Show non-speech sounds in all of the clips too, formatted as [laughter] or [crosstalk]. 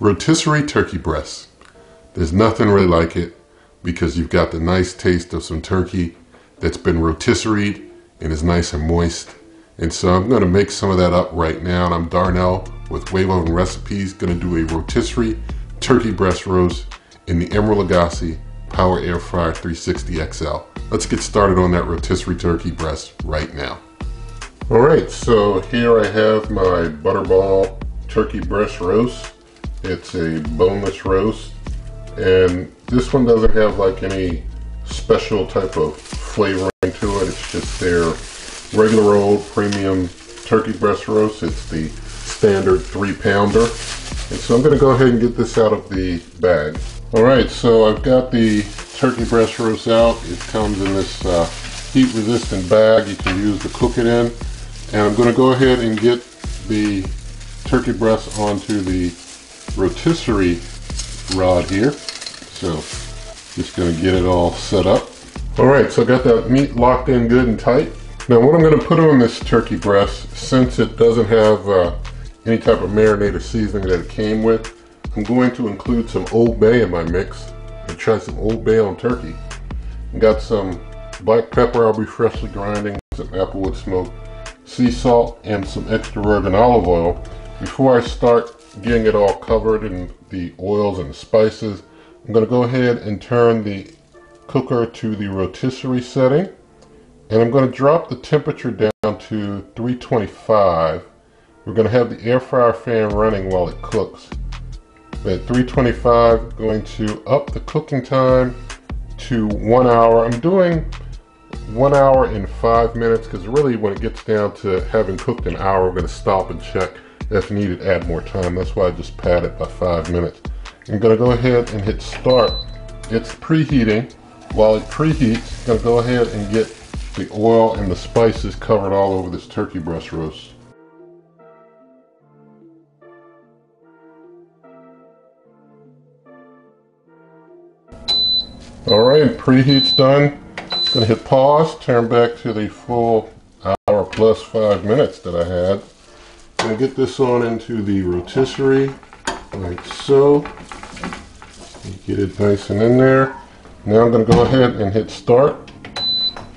Rotisserie turkey breasts. There's nothing really like it because you've got the nice taste of some turkey that's been rotisseried and is nice and moist. And so I'm going to make some of that up right now. And I'm Darnell with Wave Oven Recipes, going to do a rotisserie turkey breast roast in the Emeril Lagasse Power Air Fryer 360 XL. Let's get started on that rotisserie turkey breast right now. All right, so here I have my Butterball turkey breast roast. It's a boneless roast and this one doesn't have like any special type of flavoring to it. It's just their regular old premium turkey breast roast. It's the standard three pounder. And so I'm gonna go ahead and get this out of the bag. All right, so I've got the turkey breast roast out. It comes in this uh, heat resistant bag you can use to cook it in. And I'm gonna go ahead and get the turkey breast onto the rotisserie rod here. So just gonna get it all set up. All right, so I got that meat locked in good and tight. Now what I'm gonna put on this turkey breast, since it doesn't have uh, any type of marinade or seasoning that it came with, I'm going to include some Old Bay in my mix and try some Old Bay on turkey. got some black pepper I'll be freshly grinding, some applewood smoke, sea salt, and some extra virgin olive oil. Before I start getting it all covered in the oils and spices, I'm going to go ahead and turn the cooker to the rotisserie setting. And I'm going to drop the temperature down to 325. We're going to have the air fryer fan running while it cooks. At 325, going to up the cooking time to one hour. I'm doing one hour and five minutes because really when it gets down to having cooked an hour, we're going to stop and check if needed, add more time. That's why I just pad it by five minutes. I'm gonna go ahead and hit start. It's preheating. While it preheats, I'm gonna go ahead and get the oil and the spices covered all over this turkey breast roast. All right, preheat's done. Gonna hit pause, turn back to the full hour plus five minutes that I had. Gonna get this on into the rotisserie, like so. Get it nice and in there. Now I'm gonna go ahead and hit start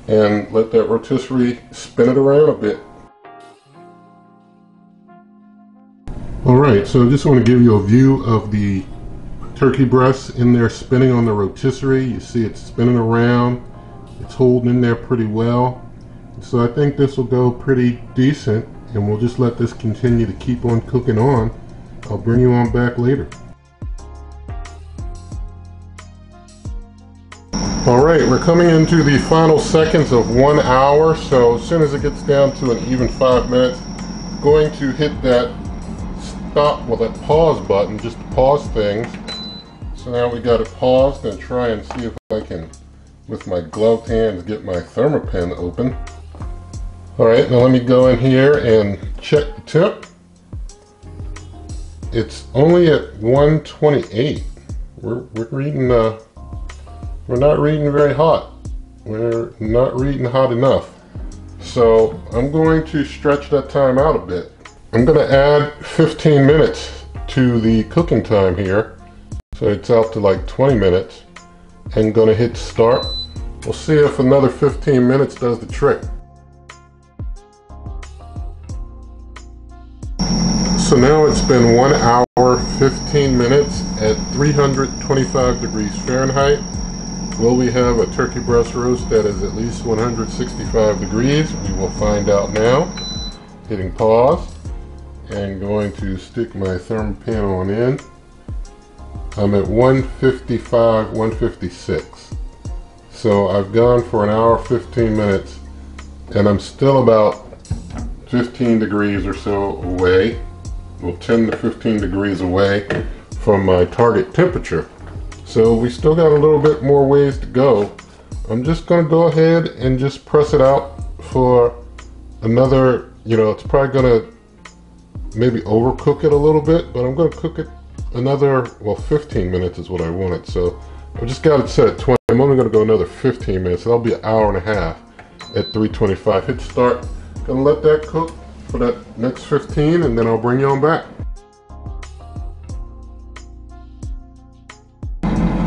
and let that rotisserie spin it around a bit. All right, so I just want to give you a view of the turkey breast in there spinning on the rotisserie. You see it's spinning around. It's holding in there pretty well. So I think this will go pretty decent and we'll just let this continue to keep on cooking on. I'll bring you on back later. All right, we're coming into the final seconds of one hour. So as soon as it gets down to an even five minutes, going to hit that stop, well that pause button, just to pause things. So now we got it paused and try and see if I can, with my gloved hands, get my Thermapen open. All right, now let me go in here and check the temp. It's only at 128. We're, we're reading, uh, we're not reading very hot. We're not reading hot enough. So I'm going to stretch that time out a bit. I'm gonna add 15 minutes to the cooking time here. So it's out to like 20 minutes. And gonna hit start. We'll see if another 15 minutes does the trick. So now it's been one hour, 15 minutes at 325 degrees Fahrenheit. Will we have a turkey breast roast that is at least 165 degrees? We will find out now. Hitting pause and going to stick my Thermapen on in. I'm at 155, 156. So I've gone for an hour, 15 minutes, and I'm still about 15 degrees or so away well 10 to 15 degrees away from my target temperature. So we still got a little bit more ways to go. I'm just gonna go ahead and just press it out for another, you know, it's probably gonna maybe overcook it a little bit, but I'm gonna cook it another, well 15 minutes is what I wanted. So I've just got it set at 20. I'm only gonna go another 15 minutes. So that'll be an hour and a half at 325. Hit start, gonna let that cook for that next 15 and then I'll bring you on back.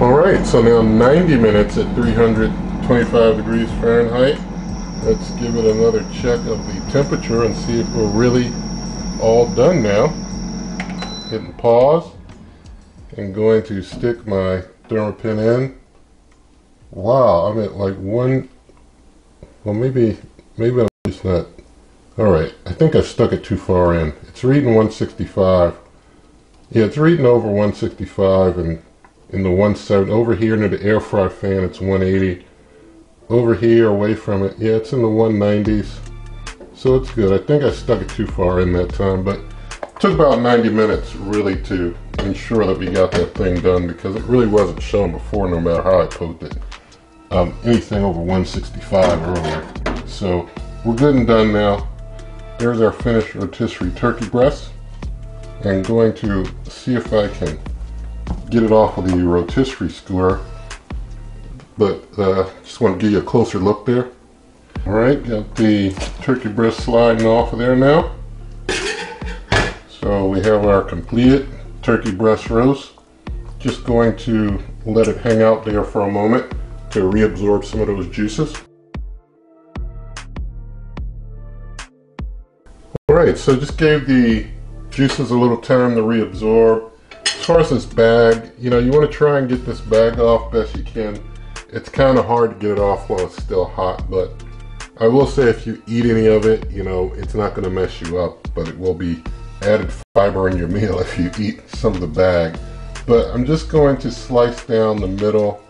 All right, so now 90 minutes at 325 degrees Fahrenheit. Let's give it another check of the temperature and see if we're really all done now. Hitting pause and going to stick my Thermapen in. Wow, I'm at like one, well maybe, maybe I'm just not, all right, I think I stuck it too far in. It's reading 165. Yeah, it's reading over 165 and in the 170, over here near the air fry fan it's 180. Over here away from it, yeah, it's in the 190s. So it's good. I think I stuck it too far in that time, but took about 90 minutes really to ensure that we got that thing done because it really wasn't shown before no matter how I poked it. Um, anything over 165 earlier. So we're good and done now. There's our finished rotisserie turkey breast. I'm going to see if I can get it off of the rotisserie skewer. But uh, just want to give you a closer look there. All right, got the turkey breast sliding off of there now. So we have our completed turkey breast roast. Just going to let it hang out there for a moment to reabsorb some of those juices. All right, so just gave the juices a little time to reabsorb. As far as this bag, you know, you want to try and get this bag off best you can. It's kind of hard to get it off while it's still hot, but I will say if you eat any of it, you know, it's not going to mess you up, but it will be added fiber in your meal [laughs] if you eat some of the bag. But I'm just going to slice down the middle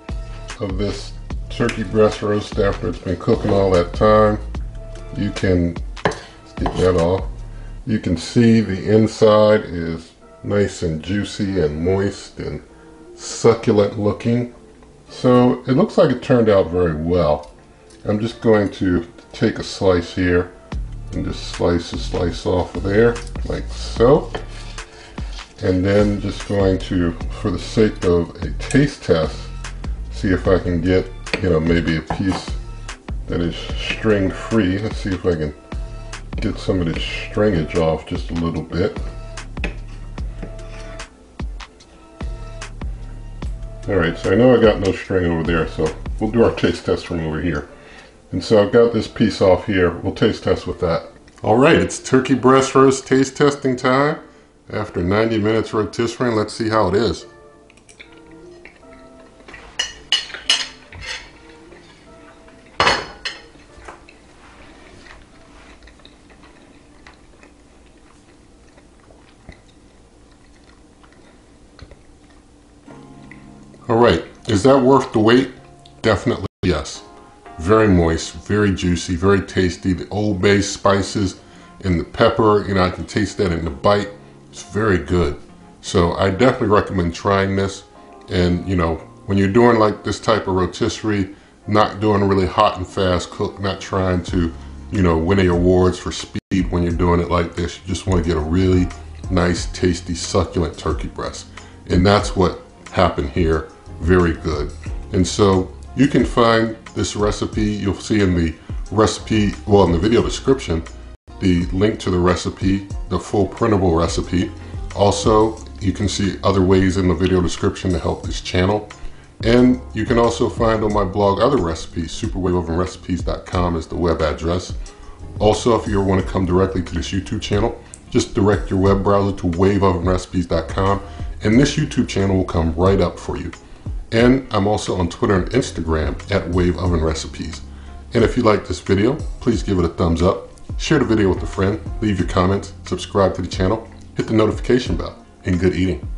of this turkey breast roast after it's been cooking all that time. You can get that off. You can see the inside is nice and juicy and moist and succulent looking. So it looks like it turned out very well. I'm just going to take a slice here and just slice a slice off of there like so and then just going to for the sake of a taste test see if I can get you know maybe a piece that is string free let's see if I can get some of this stringage off just a little bit alright so I know I got no string over there so we'll do our taste test from over here and so I've got this piece off here. We'll taste test with that. All right, it's turkey breast roast taste testing time. After 90 minutes rotisserie, let's see how it is. Is that worth the wait? Definitely yes. Very moist, very juicy, very tasty. The Old Bay spices and the pepper, you know, I can taste that in the bite. It's very good. So I definitely recommend trying this. And, you know, when you're doing like this type of rotisserie, not doing really hot and fast cook, not trying to, you know, win any awards for speed when you're doing it like this. You just want to get a really nice, tasty, succulent turkey breast. And that's what happened here. Very good. And so you can find this recipe, you'll see in the recipe, well in the video description, the link to the recipe, the full printable recipe. Also, you can see other ways in the video description to help this channel. And you can also find on my blog other recipes, superwaveovenrecipes.com is the web address. Also, if you want to come directly to this YouTube channel, just direct your web browser to waveovenrecipes.com and this YouTube channel will come right up for you. And I'm also on Twitter and Instagram at Wave Oven Recipes. And if you like this video, please give it a thumbs up, share the video with a friend, leave your comments, subscribe to the channel, hit the notification bell, and good eating.